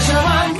循环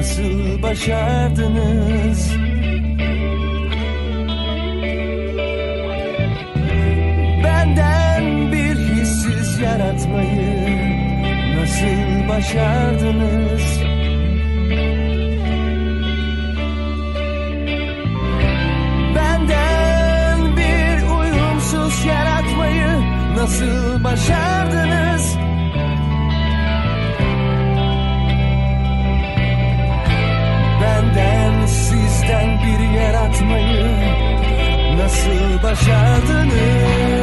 nasıl başardınız? Benden bir hissiz yaratmayı nasıl başardınız? Benden bir uyumsuz yaratmayı nasıl nasıl başardınız?